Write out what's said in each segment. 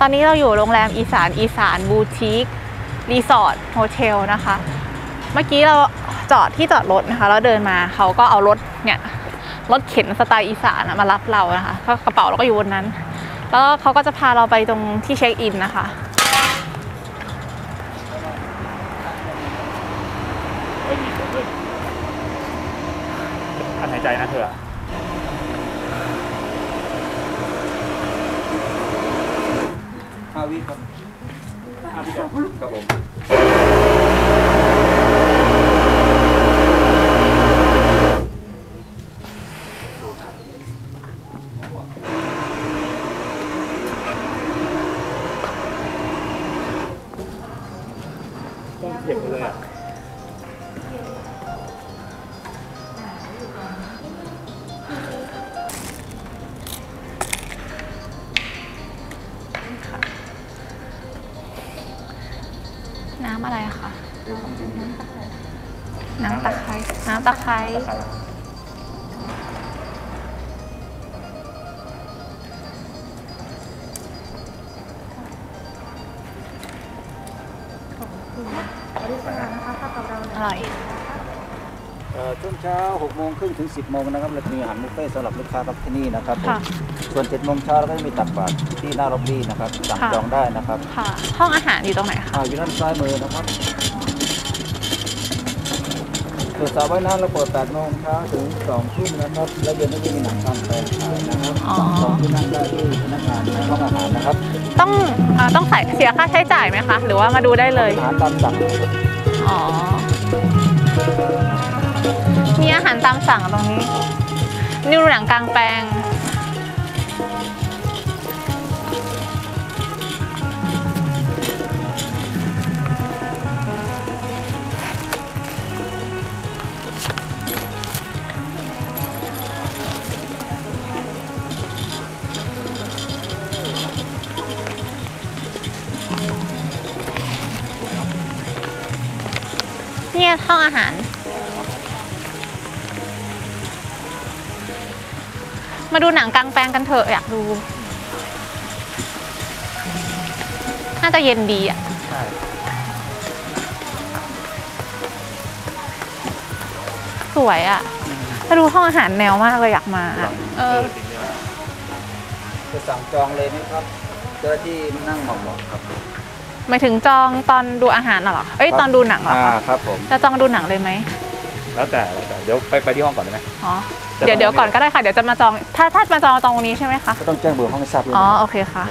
ตอนนี้เราอยู่โรงแรม Isaan-Isan Boutique Resort hotel นะคะ เมื่อกี้เราจอดที่จอดรถนะคะแล้วเดินมาเขาก็เอารถเนี่ยรถเข็นสไตล์อีสานมารับเรานะคะก็กระเป๋าเราก็อยู่บนนั้น แล้วเขาก็จะพาเราไปตรงที่ check in นะคะ อันหายใจนะเธออะ ห้าวิ ครับอะพี่จอมครับผม ตะไคร้ตะไคร้อร่อยเอ่อช่วงเช้า6โมงครึ่งถึง 10โมงนะครับเราจะมีอาหารบุฟเฟ่ต์สำหรับลูกค้าครับที่นี่นะครับผมค่ะส่วน7โมงเช้าเราก็จะมีตักบาตรที่หน้าล็อบบี้นะครับสั่งค่ะจองได้นะครับค่ะห้องอาหารอยู่ตรงไหนคะอ่าอยู่ด้านซ้ายมือนะครับ ส่วนสระว่ายน้ำเราเปิด8โมงเช้าถึง2ทุ่มนะครับ แล้วเย็นก็จะมีหนังกลางแปลงขายนะครับอ๋อ สองที่นั่งได้ที่พนักงานในห้องอาหารนะครับต้องเอ่อต้องใส่เสียค่าใช้จ่ายไหมคะ หรือว่ามาดูได้เลย อาหารตามสั่งอ๋อ มีอาหารตามสั่งตรงนี้นี่ดูหนังกลางแปลง องอาหาร มาดูหนังกลางแปลงกันเถอะอยากดู น่าจะเย็นดีอะใช่สวยอะถ้าดูห้องอาหารแนวมากเลยอยากมาอะเออจริงด้วยจะสั่งจองเลยไหมครับเจ้าหน้าที่นั่งเหมาะๆครับ หมายถึงจองตอนดูอาหารน่ะเหรอ เอ้ยตอนดูหนังเหรออ่าคะครับผมจะจองดูหนังเลยไหม แล้วแต่แล้วแต่เดี๋ยวไปไปที่ห้องก่อนได้ไหมอ๋อจะเดี๋ยวจองเดี๋ยวก่อนไม่ได้ก็ได้ค่ะ เดี๋ยวจะมาจอง ถ้าถ้ามาจองตรงนี้ใช่ไหมคะ ก็ต้องแจ้งเบอร์ห้องให้ทราบด้วยอ๋อนะครับโอเคค่ะ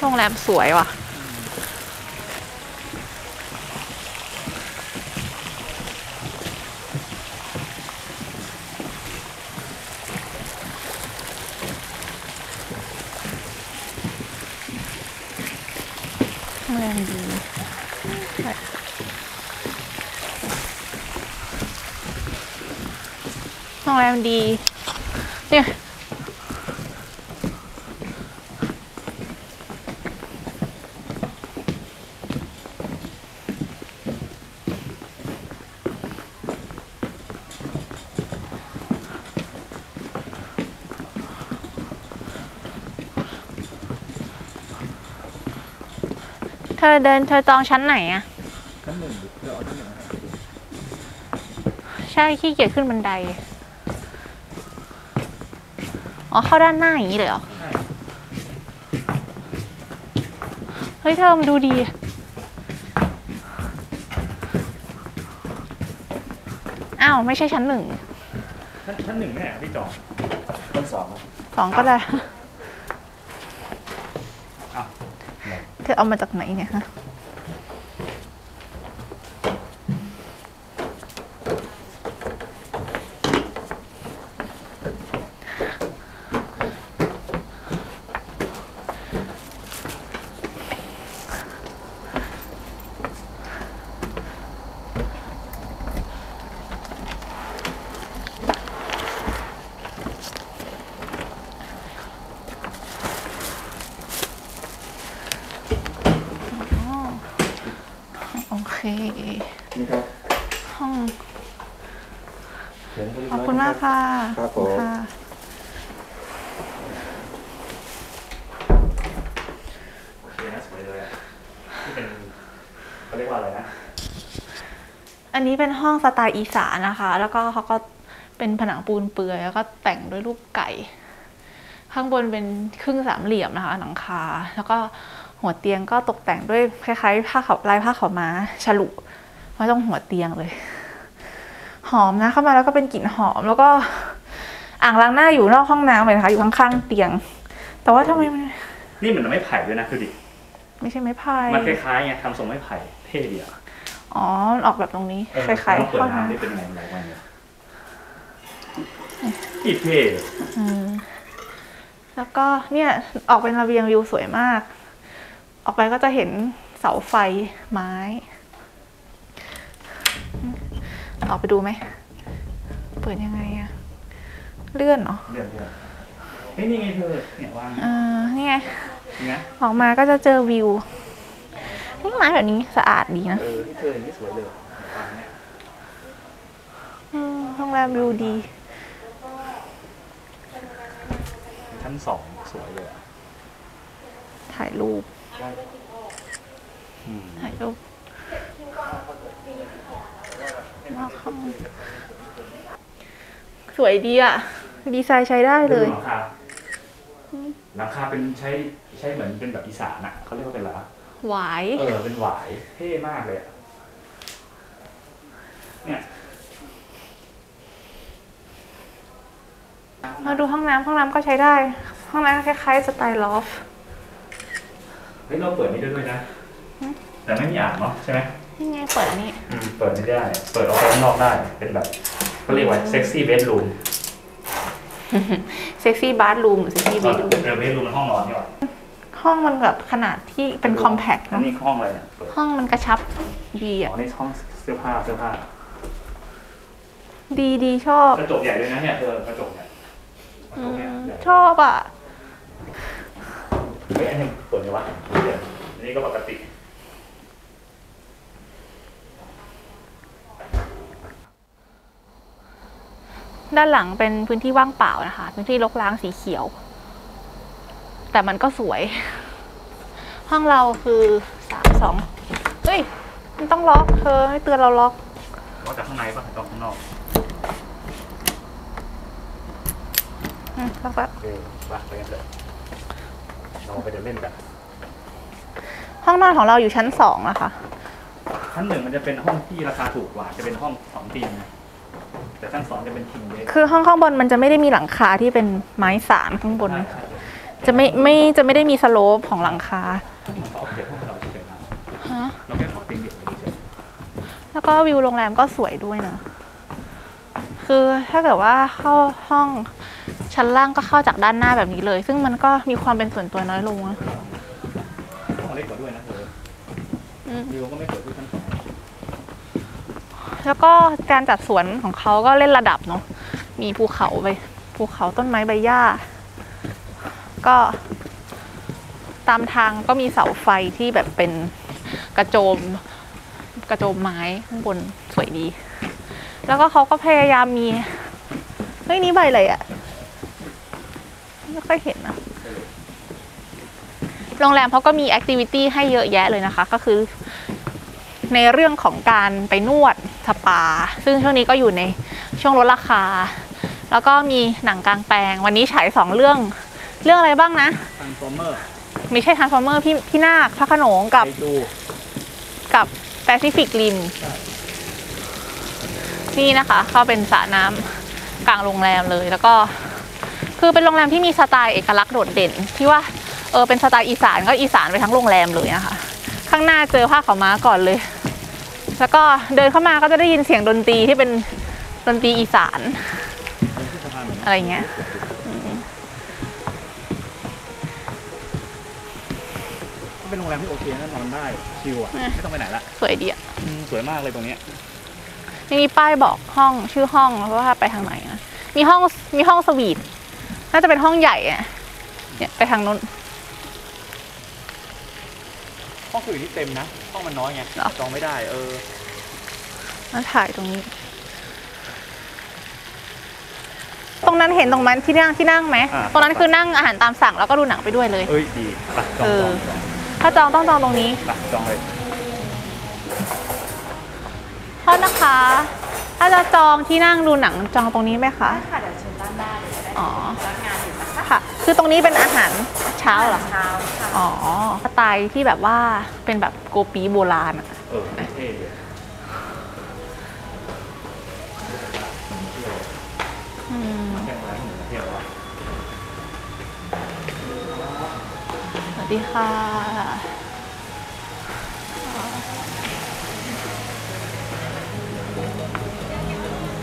โรงแรมสวยว่ะโรงแรมดีโรงแรมดี เธอเดินเธอจองชั้นไหนอะชั้นหนึ่งเดี๋ยวเอาที่หนึ่งใช่ขี้เกียจขึ้นบันได อ๋อเข้าด้านหน้าอย่างนี้เลยเหรอ เฮ้ยเธอมันดูดี อ้าวไม่ใช่ชั้นหนึ่ง ชั้นชั้นหนึ่งแน่พี่จอมชั้นสองครับสองก็ได้ อ้าว เธอเอ นเนี่ยฮะนี่ครับห้องเขียนให้เรียขอบร้ยคุณมากค่ะครับผมค่ะโอเคนะสวยเลยอะที่เป็นเขาเรียกว่าอะไรนะ อันนี้เป็นห้องสไตล์อีสานนะคะ แล้วก็เขาก็เป็นผนังปูนเปื่อยแล้วก็แต่งด้วยรูปไก่ ข้างบนเป็นครึ่งสามเหลี่ยมนะคะ หลังคา แล้วก็ หัวเตียงก็ตกแต่งด้วยคล้ายๆผ้าขาวลายผ้าขาวม้าฉลุไว้ตรงหัวเตียงเลย หอมนะเข้ามาแล้วก็เป็นกลิ่นหอม แล้วก็อ่างล้างหน้าอยู่นอกห้องน้ำเลยนะคะอยู่ข้างๆเตียง แต่ว่าทำไมมันนี่เหมือนไม้ไผ่ด้วยนะดูดิไม่ใช่ไม้พายมันคล้ายๆไงทำทรงไม้ไผ่เท่ดีอะอ๋อมันออกแบบตรงนี้เออคล้ายต้องๆเปิดห้องน้ำน้ำนี่เป็นยังไงไหนมาเนี่ยที่เท่อืมแล้วก็เนี่ยออกเป็นระเบียงวิวสวยมาก ออกไปก็จะเห็นเสาไฟไม้ ออกไปดูไหม เปิดยังไงอะเลื่อนเหรอเดือดเดือดเฮ้ยนี่ไงเธอเนี่ยวางอ่านี่ไงนี่นะออกมาก็จะเจอวิวนี่ไม้แบบนี้สะอาดดีนะ เออที่เธออย่างนี้สวยเลยวางเนี่ยอืมโรงแรมวิวดี ชั้นสองสวยเลยอะถ่ายรูปอืม ถ่ายรูปนอกห้องสวยดีอะ ดีไซน์ใช้ได้เลย หลังคาหลังคาเป็นใช้ใช้เหมือนเป็นแบบอีสานอะเขาเรียกว่าเป็นอะไรวะหวาย เออ เป็นหวาย เท่มากเลยอะเนี่ยมาดูห้องน้ำห้องน้ำก็ใช้ได้ ห้องน้ำคล้ายๆสไตล์ loft เฮ้ยเราเปิดนี้ได้ด้วยนะ แต่ไม่มีอ่างเนาะใช่ไหมนี่ไงเปิดอันนี้ อืมเปิดไม่ได้ เปิดออกไปข้างนอกได้ เป็นแบบเขาเรียกว่า sexy bedroom sexy bathroom หรือ sexy bedroom เป็นเบดรูมมันห้องนอนนี่หว่าห้องมันแบบขนาดที่เป็นคอมแพคอันเนาะนี้ห้องอะไรเนี่ยเปิดห้องมันกระชับดีอ๋อะอนี่ห้องเสื้อผ้าเสื้อผ้า ดีดีชอบ กระจกใหญ่ด้วยนะเนี่ยเออกระจกเนี่ยกระอืจกเนี่ยมใหญ่ชอบอะ เฮ้ยอันนี้เปิดไงวะเดี๋ยวอันนี้ก็ปกติด้านหลังเป็นพื้นที่ว่างเปล่านะคะ พื้นที่รกร้างสีเขียว แต่มันก็สวย ห้องเราคือสามสองเฮ้ย มันต้องล็อกเธอไม่เตือนเราล็อกว่าจากข้างในป่ะจากข้างนอกอืมล็อกแล้วโอเคไปไปกันเลย เราไปเดินเล่นกันห้องนอนของเราอยู่ชั้นสองอะค่ะ ชั้นหนึ่งมันจะเป็นห้องที่ราคาถูกกว่า จะเป็นห้องสองเตียงนะแต่ชั้นสองจะเป็น king bed คือห้องข้างบนมันจะไม่ได้มีหลังคาที่เป็นไม้สานข้างบน จะไม่ไม่จะไม่ได้มี slope ของหลังคาโอเคพวกเราเฉยๆนะฮะเราแค่ขอเตียงเดียวเฉยแล้วก็วิวโรงแรมก็สวยด้วยนะ คือถ้าเกิดว่าเข้าห้อง ชั้นล่างก็เข้าจากด้านหน้าแบบนี้เลย ซึ่งมันก็มีความเป็นส่วนตัวน้อยลงนะๆห้องเล็กกว่าด้วยนะเธออืมวิวก็ไม่สวยที่ชั้นสองแล้วก็การจัดสวนของเขาก็เล่นระดับเนาะมีภูเขาไปภูเขาต้นไม้ใบหญ้า ก็ ตามทางก็มีเสาไฟที่แบบเป็นกระโจมกระโจมไม้ข้างบนสวยดี แล้วก็เขาก็พยายามมีเฮ้ยนี่ใบอะไรอะ่ะ ไม่ค่อยเห็นนะโรงแรมเขาก็มีแอคทิวิตี้ให้เยอะแยะเลยนะคะ ก็คือ ในเรื่องของการไปนวดสปา ซึ่งช่วงนี้ก็อยู่ในช่วงลดราคา แล้วก็มีหนังกลางแปลง วันนี้ฉายสองเรื่องเรื่องอะไรบ้างนะทางฟอร์เมอร์ไม่ใช่ท r น s ฟอร์เมอร์พี่พี่นาคพระโขนงกับไปดูกับ Pacific Rim นี่นะคะ ก็เป็นสระน้ำกลางโรงแรมเลยแล้วก็ คือเป็นโรงแรมที่มีสไตล์เอกลักษณ์โดดเด่น ที่ว่าเออเป็นสไตล์อีสานก็อีสานไปทั้งโรงแรมเลยนะคะ ข้างหน้าเจอผ้าขาวม้าก่อนเลย แล้วก็เดินเข้ามาก็จะได้ยินเสียงดนตรีที่เป็นดนตรีอีสานอะไรเงี้ยเป็นโรงแรมที่โอเคนะนอนได้ชิลอะไม่ต้องไปไหนละสวยดีอะอืมสวยมากเลยตรงเนี้ยยังมีป้ายบอกห้องชื่อห้องแล้วว่าไปทางไหนนะมีห้องมีห้องสวีท น่าจะเป็นห้องใหญ่อะเนี่ยไปทางนู้น ห้องอื่นนี่เต็มนะ ห้องมันน้อยไงเหรอ จองไม่ได้ เออ มาถ่ายตรงนี้ ตรงนั้นเห็นตรงนั้นที่นั่งที่นั่งไหม อ่า ตรงนั้นคือนั่งอาหารตามสั่งแล้วก็ดูหนังไปด้วยเลย เอ้ยดีไปจองเอจอองถ้าจองต้องจองตรงนี้ไปจองเลย โทษนะคะ ถ้าจะจองที่นั่งดูหนังจองตรงนี้ไหมคะ ค่ะเดี๋ยวเชิ รับงานอยู่นะคะค่ะ คือตรงนี้เป็นอาหารเช้าเหรอเช้าค่ะอ๋อสไตล์ที่แบบว่าเป็นแบบโกปีโบราณอะเออเท่เลยอืมแข่งร้านหมูเที่ยวอะสวัสดีค่ะ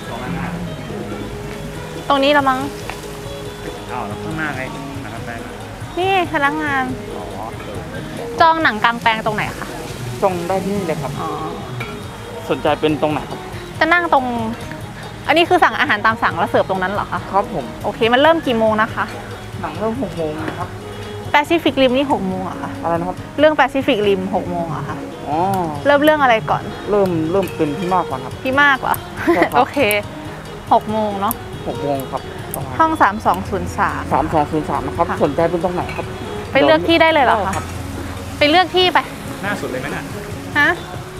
จองข้างหน้าตรงนี้ละมั้ง อ้าวแล้วข้างหน้าไงนะครับแม่นี่พนักงานอ๋อเออจองหนังกลางแปลงตรงไหนคะส่งได้ที่นี่เลยครับ อ๋อสนใจเป็นตรงไหนครับจะนั่งตรง อันนี้คือสั่งอาหารตามสั่งแล้วเสิร์ฟตรงนั้นเหรอคะครับผมโอเค มันเริ่มกี่โมงนะคะหนังเริ่มหกโมงนะครับ Pacific Rim นี่หกโมงอะค่ะอะไรนะครับเรื่อง Pacific Rim หกโมงอะค่ะอ๋อเริ่มเรื่องอะไรก่อน เริ่มเริ่มเป็นพี่มากกว่าครับ พี่มากเหรอ ใช่ครับ โอเคหกโมงเนาะหกโมงครับประมาณ ห้องสามสองศูนย์สามสามสองศูนย์สามนะครับ ค่ะ สนใจเป็นตรงไหนครับไปเลือกที่ได้เลยเหรอได้คะครับไปเลือกที่ไปหน้าสุดเลยไหมน่ะฮะ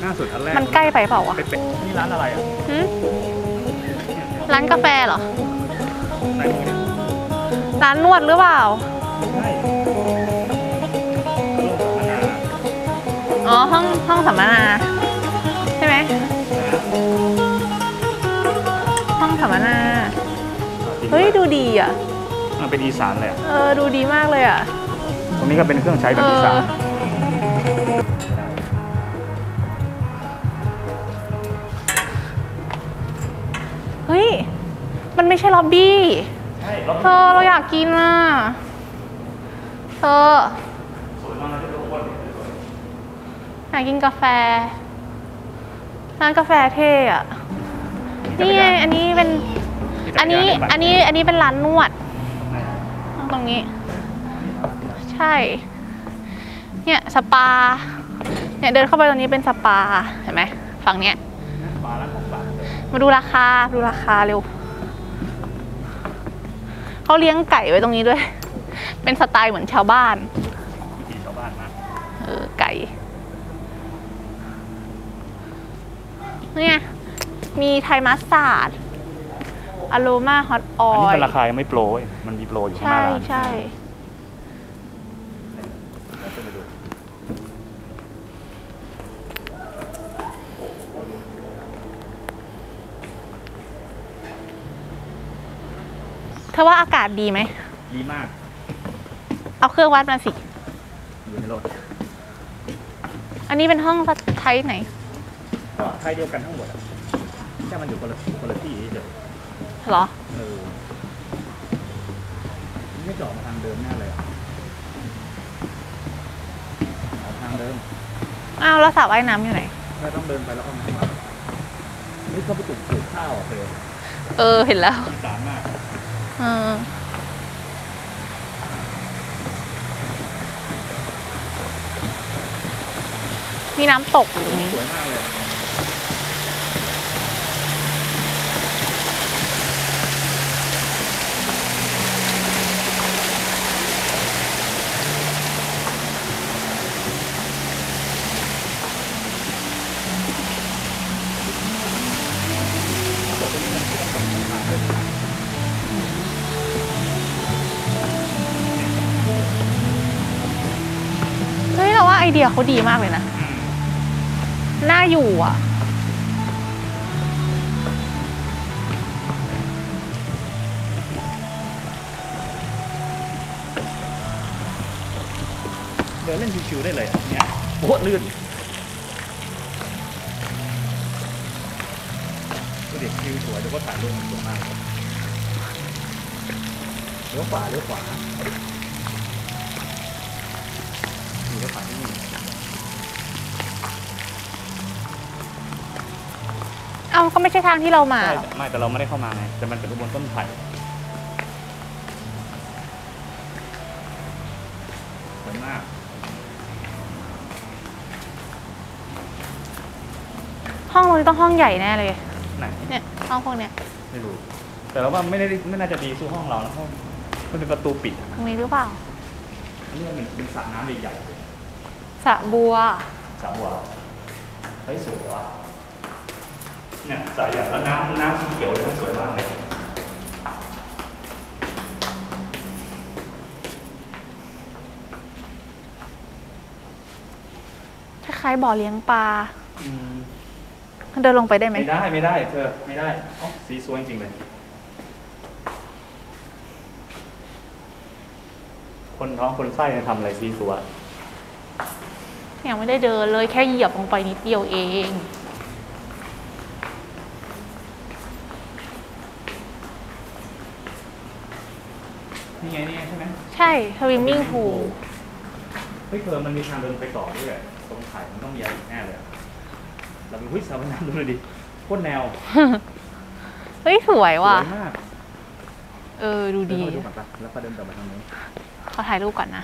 หน้าสุดอันแรกมันใกล้ไปเปล่าวะไปเป็นนี่ร้านอะไรอะหึร้านกาแฟเหรอในมือเนี่ยร้านนวดหรือเปล่า ใช่โลกสัมมนาอ๋อ ห้องห้องสัมมนา ใช่ไหมห้องสัมมนา เฮ้ยดูดีอะ มันเป็นอีสานเลยอะเออดูดีมากเลยอะ ตรงนี้ก็เป็นเครื่องใช้แบบเออีอสานเฮ้ย มันไม่ใช่ล็อบบี้ใช่แล้วเธอเราอยากกินอะเธอสวยมากนะที่ทุกคนอยากกินกาแฟร้านกาแฟเท่อะนี่ไงอันนี้เป็น อันนี้อันนี้อันนี้เป็นร้านนวด ตรงนี้ ใช่ เนี่ยสปา เนี่ยเดินเข้าไปตรงนี้เป็นสปาเห็นไหมฝั่งเนี้ยปลาร้านของฝากมาดูราคาดูราคาเร็ว เขาเลี้ยงไก่ไว้ตรงนี้ด้วย เป็นสไตล์เหมือนชาวบ้าน วิถีชาวบ้านมากเออไก่ เนี่ย มีไทยมัสตาร์ด อโรมาฮอตอออันนี้ยเป็นราคายังไม่โปรเว้ยมันมีโปรอยู่ข้างหใช่น้าร้านใช่เดี๋ยวขึ้นไปดูเธอว่าอากาศดีไหม ดีมากเอาเครื่องวัดมาสิ อยู่ในรถอันนี้เป็นห้องไทยไหน ก็ค่ายเดียวกันทั้งหมดอะแค่มันอยู่คนละคนละที่เฉย เหรอ เออไม่เจาะมาทางเดิมแน่เลยอะเอาทางเดิมอ้าวแล้วสระว่ายน้ำอยู่ไหนไม่ต้องเดินไปแล้วก็มาข้างหลังนี่เขาไปปลูกปลูกข้าวอะเธอเออเห็นแล้ว อีสานมากเออ มีน้ำตกอยู่ตรงนี้ สวยมากเลย ยเราว่าไอเดียเขาดีมากเลยนะ น่าอยู่อะ เดินเล่นชิวๆได้เลยเนี่ยโอ้ลื่นเด็กวิวสวยเดี๋ยวก็ถ่ายรูปมันสวยมากเลี้ยวขวาเลี้ยวขวานี่เลี้ยวขวาที่นี่ เอาก็ไม่ใช่ทางที่เรามาหรอไม่แต่เราไม่ได้เข้ามาไงแต่มันเป็นอุบนต้นไผ่สวยมากห้องตรงนี้ต้องห้องใหญ่แน่เลยไหนเนี่ยห้องพวกเนี้ยไม่รู้ แต่เราว่าไม่ได้ไม่น่าจะดีสู้ห้องเรานะเพราะมันเป็นประตูปิดตรงนี้หรือเปล่าเรื่องมันเป็นสระน้ำใหญ่ใหญ่สระบัวสระบัวเฮ้ยสวยว่ะ เนี่ยสระใหญ่แล้วน้ำน้ำสีเขียวเลยมันสวยมากเลยคล้ายๆบ่อเลี้ยงปลาอืมเดินลงไปได้ไหมไม่ได้ไม่ได้เธอไม่ได้อ๋อสีสวยจริงๆเลย คนท้องคนไส้จะทำอะไรซีสัวยังไม่ได้เดินเลยแค่เหยียบลงไปนิดเดียวเอง ไงนี่ไงใช่ไหมใช่สวิมมิ่งพูลเฮ้ยเธอมันมีทางเดินไปต่อด้วยอะตรงไข่มันต้องมีอะไรอีกแน่เลยอะเราไปหุ้ยสาวายน้ำดูเลยดิโคตรแนวเฮ้ยสวยสว่ะวยมากเออดูดีเยวเข้าไปดูก่อนปะแล้วก็เดินกลับมาทางนี้ขอถ่ายรูปก่อนนะ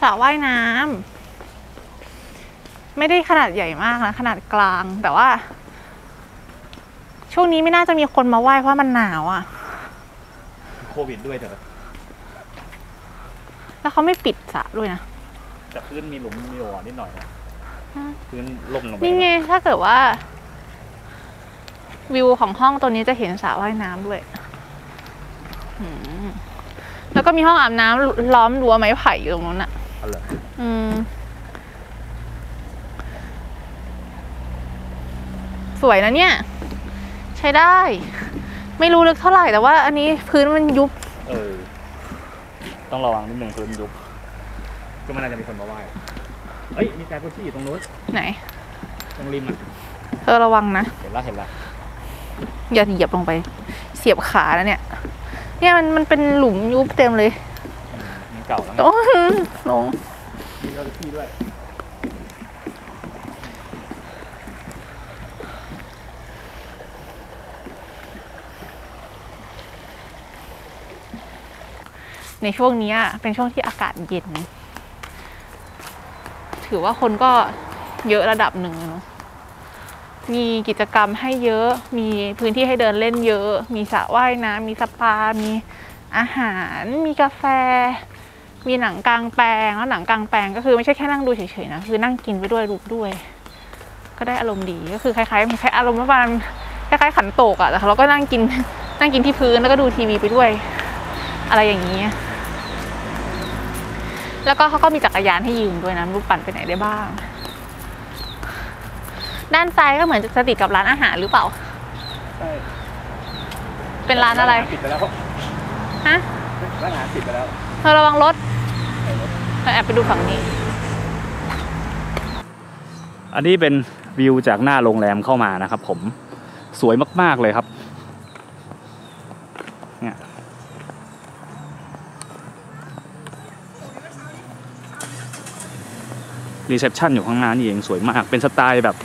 สระว่ายน้ำไม่ได้ขนาดใหญ่มากนะ ขนาดกลางแต่ว่า ช่วงนี้ไม่น่าจะมีคนมาว่ายเพราะมันหนาวอะ่ะ โควิดด้วยเถอะแล้วเขาไม่ปิดสระด้วยนะ แต่พื้นมีหลุมมีอ่อนนิดหน่อยนะอ่าพื้นล่มลงไปนี่ไงถ้าเกิดว่า วิวของห้องตัวนี้จะเห็นสระว่ายน้ำด้วยอืมแล้วก็มีห้องอาบน้ำล้อมรั้วไม้ไผ่อยู่ตรงนั้นอะเอาเลยอืมสวยนะเนี่ยใช้ได้ ไม่รู้ลึกเท่าไหร่แต่ว่า อันนี้พื้นมันยุบ เออ ต้องระวังนิดหนึ่งพื้นยุบ ก็ไม่น่าจะมีคนมาไหว้เอ้ย มีแฟกุชี่อยู่ตรงนู้นไหน ตรงริมอะเธอระวังนะ เห็นละเห็นละอย่าเหยียบลงไป เสียบขาแล้วเนี่ย เนี่ยมันมันเป็นหลุมยุบเต็มเลย มันเก่าแล้วไงโอ้ยลงมีแฟกุชี่ด้วย ในช่วงนี้เป็นช่วงที่อากาศเย็น ถือว่าคนก็เยอะระดับหนึ่งเนาะมีกิจกรรมให้เยอะ มีพื้นที่ให้เดินเล่นเยอะ มีสระว่ายน้ำมีสปา มีอาหาร มีกาแฟ มีหนังกลางแปลง แล้วหนังกลางแปลงก็คือไม่ใช่แค่นั่งดูเฉยๆนะ คือนั่งกินไปด้วยรูปด้วย ก็ได้อารมณ์ดี ก็คือคล้ายๆคล้ายอารมณ์ประมาณคล้ายๆขันโตกอะแต่เราก็นั่งกินนั่งกินที่พื้นแล้วก็ดูทีวีไปด้วย อะไรอย่างนี้ แล้วก็เขาก็มีจักรยานให้ยืมด้วยนะรูปปั่นไปไหนได้บ้าง ด้านซ้ายก็เหมือนจะติดกับร้านอาหารหรือเปล่า ใช่เป็นร้านอะไร ปิดไปแล้วฮะร้านอาหารปิดไปแล้วเธอระวังรถเราแอบไปดูฝั่งนี้ อันนี้เป็นวิวจากหน้าโรงแรมเข้ามานะครับผมสวยมาก ๆ เลยครับ เนี่ย รีเซพชันอยู่ข้างหน้านี่เองสวยมาก เป็นสไตล์แบบ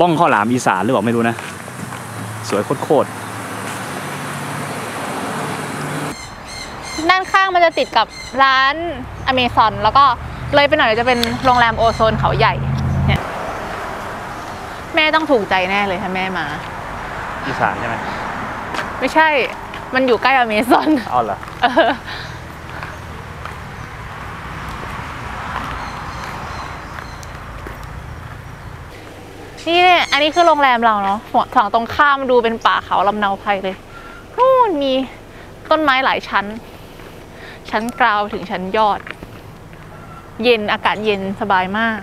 บ้องข้าวหลามอีสานหรือเปล่าไม่รู้นะ สวยโคตรด้านข้างมันจะติดกับร้านอเมซอนแล้วก็เลยไปหน่อยจะเป็นโรงแรมโอโซนเขาใหญ่เนี่ยแม่ต้องถูกใจแน่เลยถ้าแม่มาๆอีสานใช่ไหมไม่ใช่มันอยู่ใกล้อเมซอนเอาเหรอ เออ นี่เนี่ยอันนี้คือโรงแรมเราเนาะหัวฝั่งตรงข้ามดูเป็นป่าเขาลำเนาไพรเลยนู่นมีต้นไม้หลายชั้น ชั้นกราวถึงชั้นยอด เย็นอากาศเย็นสบายมาก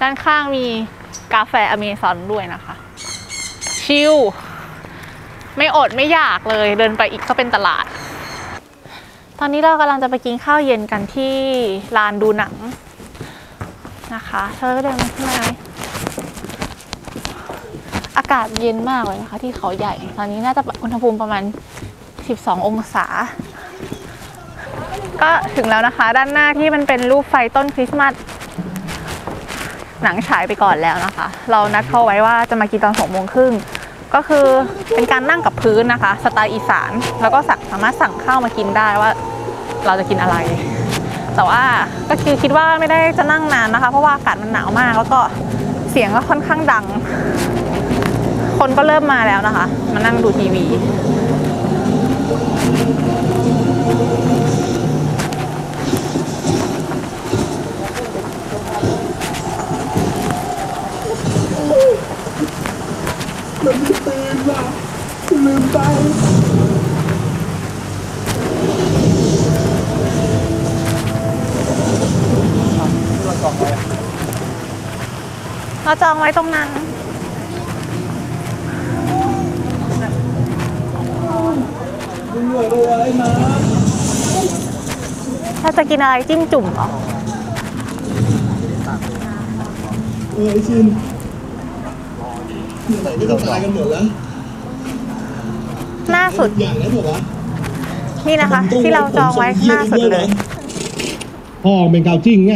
ด้านข้างมีกาแฟอเมซอนด้วยนะคะ ชิลไม่อดไม่อยากเลยเดินไปอีกก็เป็นตลาด ตอนนี้เรากำลังจะไปกินข้าวเย็นกันที่ลานดูหนังนะคะ เธอก็เดินมาข้างในากาศเย็นมากเลยนะคะ ที่เขาใหญ่ ตอนนี้น่าจะอุณหภูมิประมาณ 12 องศา ก็ถึงแล้วนะคะ ด้านหน้าที่มันเป็นรูปไฟต้นคริสต์มาสหนังฉายไปก่อนแล้วนะคะ เรานัดเขาไว้ว่าจะมากินตอนหกโมงครึ่งก็คือเป็นการนั่งกับพื้นนะคะ สไตล์อีสาน แล้วก็สั่งสามารถสั่งข้าวมากินได้ว่าเราจะกินอะไร แต่ว่าก็คือคิดว่าไม่ได้จะนั่งนานนะคะ เพราะว่าอากาศมันหนาวมาก แล้วก็เสียงก็ค่อนข้างดัง คนก็เริ่มมาแล้วนะคะ มานั่งดูทีวีเราจองไว้ตรงนั้น เราจะกินอะไรจิ้มจุ่มเหรอเออไอชินไหนก็จะตายกันหมดแล้วหน้าสุด อย่างนั้นเหรอวะนี่นะคะ ที่เราจองไว้หน้าสุดเลยพ่อเป็นเกาจริงไง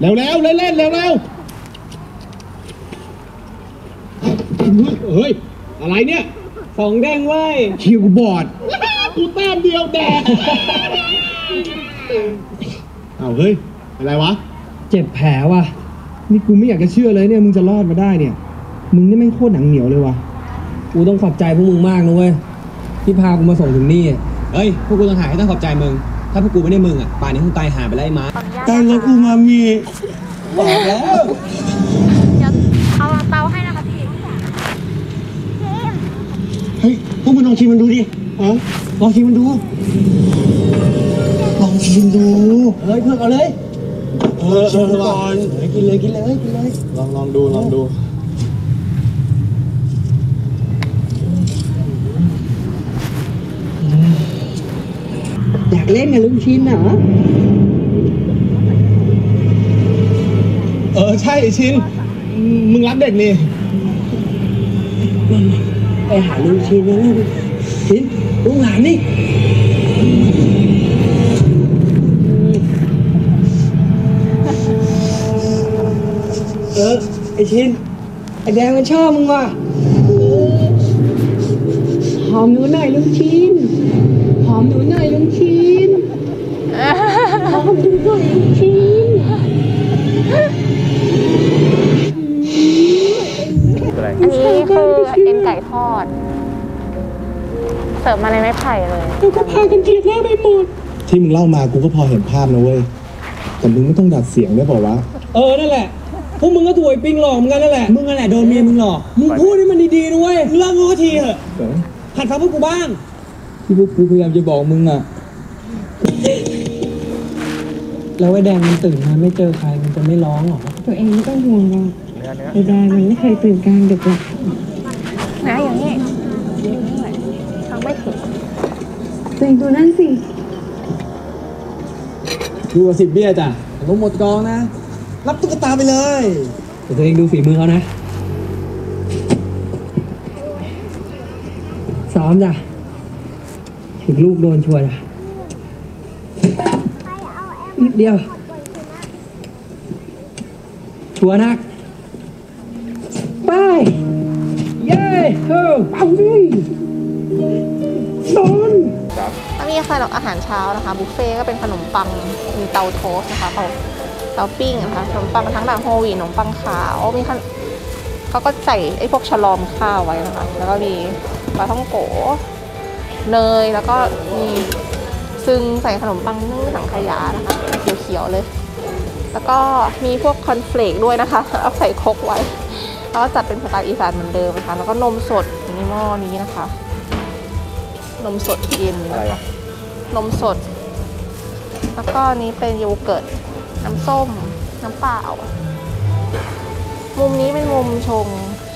แล้วแล้วเล่นเล่นแล้วแล้วเฮ้ย อะไรเนี่ยสองแดงไว้ยคิวบอร์ด กูแต้มเดียวแดงเอาเฮ้ย อะไรวะ เจ็บแผลว่ะ นี่กูไม่อยากจะเชื่อเลยเนี่ย มึงจะรอดมาได้เนี่ย มึงนี่แม่งโคตรหนังเหนียวเลยว่ะ กูต้องขอบใจพวกมึงมากนะเว้ย ที่พากูมาส่งถึงนี่ เฮ้ย พวกกูต้องหาให้ต้องขอบใจมึง ถ้าพวกกูไม่ได้มึงอะ ป่านนี้คงตายหาไปแล้วไอ้ม้าแต่แล้วกูมามีบอกแล้ว เดี๋ยวเอาเตาให้นะคะพี่ เฮ้ยพวกมึงลองชิมมันดูดิฮะลองชิมมันดู ลองชิมดู เฮ้ยเพื่อนเอาเลย เออเออก่อนกินเลยกินเลยกินเลย ลองลองดูลองดู อยากเล่นกับลุงชินเหรอ เออใช่ไอ้ชิน มึงรับเด็กนี่ ไปหาลุงชินนะลูกชินลุงหลานนี่เออไอชินไอแดงมันชอบมึงว่ะหอมหนูหน่อยลุงชินหอมหนูหน่อยลุงชินหอมหนูหน่อยลุงชิน ทอด เสิร์ฟมาในไม้ไผ่เลยก็พากันเกลียดหน้าไปหมด ที่มึงเล่ามากูก็พอเห็นภาพนะเว้ย แต่มึงไม่ต้องดัดเสียงได้เปล่าวะ เออ นั่นแหละ พวกมึงก็ถูกไอ้ปิงหลอกเหมือนกันนั่นแหละ มึงนั่นแหละโดนเมียมึงหลอก มึงพูดให้มันดีๆนะเว้ยมึงเลิกงูทีเถอะหัดฟังพวกกูบ้าง ที่พวกกูพยายามจะบอกมึงอะ แล้วไอ้แดงมันตื่นมาไม่เจอใครมันจะไม่ร้องหรอ ตัวเองไม่ต้องห่วงหรอกเนื้อเนื้อไอ้แดงมันไม่เคยตื่นกลางดึกหรอก นะอย่างนี้ทางไม่ถึงตัวเองดูนั่นสิ ดูกับสิบเบี้ยจ้ะผมหมดกองนะ รับตุ๊กตาไปเลยแต่ตัวเองดูฝีมือเขานะซ้อมจ้ะถึงลูกโดนชัวร์จ้ะนิดเดียว ชัวร์นัก เย้เฮ้อเอาดิโดนแล้วมีขนมอาหารเช้านะคะ บุฟเฟ่ก็เป็นขนมปังมีเตาโทสนะคะเขาเตาปิ้งนะคะขนมปังทั้งแบบโฮวีขนมปังขาวมีขนเขาก็ใส่ไอ้พวกฉลอมข้าวไว้นะคะ แล้วก็มีปลาท่องโกเนยแล้วก็มีซึ่งใส่ขนมปังนึ่งสังขยานะคะเขียวๆเลย แล้วก็มีพวกคอนเฟลกด้วยนะคะ เอาใส่คกไว้ ก็จัดเป็นสไตล์อีสานเหมือนเดิมนะคะแล้วก็นมสดอยู่ในหม้อนี้นะคะ นมสดเย็นะะนมสด แล้วก็อันนี้เป็นโยเกิร์ตน้ำส้ม น้ำเปล่า มุมนี้เป็นมุมชง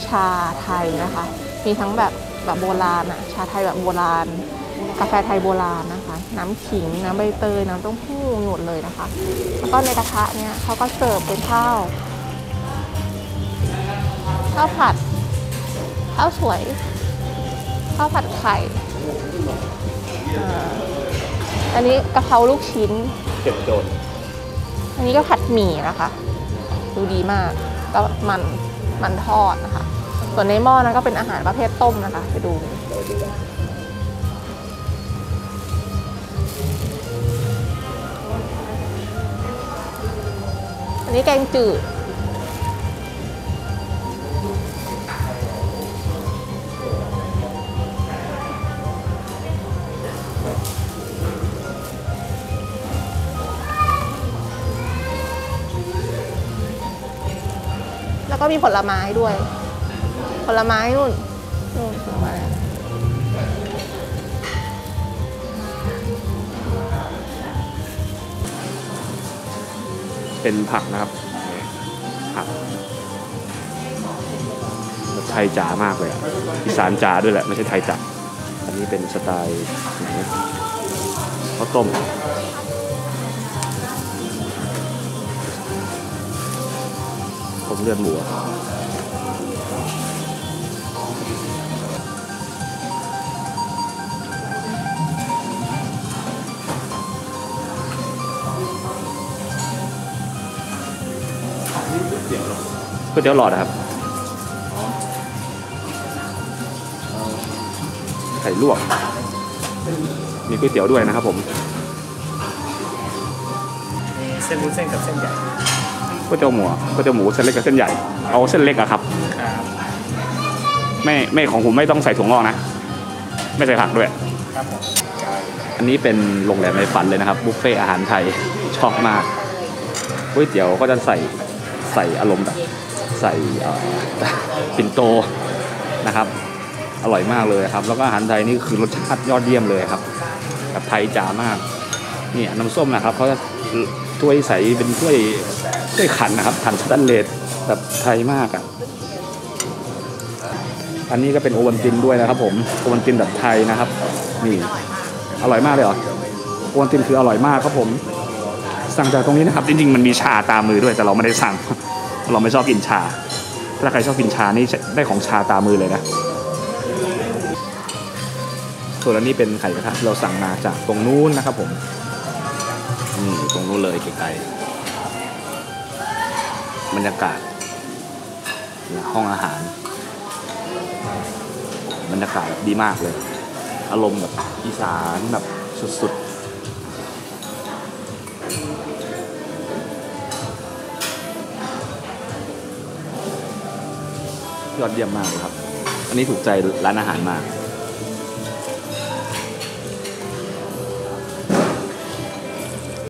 ชาไทยนะคะ มีทั้งแบบแบบโบราณอะชาไทยแบบโบราณ กาแฟไทยโบราณนะคะ น้ำขิง น้ำใบเตย น้ำเต้าหู้หมดเลยนะคะ แล้วก็ในกระทะเนี่ยเขาก็เสิร์ฟเป็นข้าว ข้าวผัดข้าวสวยข้าวผัดไข่อ่าอันนี้กะเพราลูกชิ้นเก็บโจรอันนี้ก็ผัดหมี่นะคะ ดูดีมากก็มันมันทอดนะคะ ส่วนในหม้อนั้นก็เป็นอาหารประเภทต้มนะคะ ไปดูนนี่แกงจืด ก็มีผลไม้ด้วย ผลไม้นู่นนู่นเป็นผักนะครับผักไทยจ๋ามากเลยอีสานจ๋าด้วยแหละไม่ใช่ไทยจ๋าอันนี้เป็นสไตล์ไหนข้าวต้ม ผมเลือดหมูก๋วยเตี๋ยวหลอดครับไข่ลวก มีก๋วยเตี๋ยวด้วยนะครับผม เส้นวุ้นเส้นกับเส้นใหญ่ ก๋วยเตี๋ยวหมูก๋วยเตี๋ยวหมูเส้นเล็กกับเส้นใหญ่ เอาเส้นเล็กอะครับครับไม่ไม่ของผมไม่ต้องใส่ถั่วงอกนะ ไม่ใส่ผักด้วยครับผมอันนี้เป็นโรงแรมในฝันเลยนะครับบุฟเฟ่อาหารไทยชอบมากก๋วยเตี๋ยวก็จะใส่ใส่อารมณ์แบบใส่เอ่อปิ่นโตนะครับ อร่อยมากเลยครับ แล้วก็อาหารไทยนี่คือรสชาติยอดเยี่ยมเลยครับแบบไทยจ๋ามากนี่น้ำส้มนะครับเขาจะถ้วยใสเป็นถ้วย ถ้วยขันนะครับขันสแตนเลสแบบไทยมากอะ อันนี้ก็เป็นโอวัลตินด้วยนะครับ ผมโอวัลตินแบบไทยนะครับ นี่อร่อยมากเลยเหรอโอวัลตินคืออร่อยมากครับผม สั่งจากตรงนี้นะครับ จริงๆมันมีชาตามมือด้วยแต่เราไม่ได้สั่ง เราไม่ชอบกินชา ถ้าใครชอบกินชานี่ได้ของชาตามมือเลยนะส่วนอันนี้เป็นไข่กระทะที่เราสั่งมาจากตรงนู้นนะครับผมนี่ตรงนู้นเลยไกลๆ บรรยากาศ ห้องอาหาร บรรยากาศดีมากเลย อารมณ์แบบอีสานแบบสุดๆยอดเยี่ยมมากเลยครับ อันนี้ถูกใจร้านอาหารมาก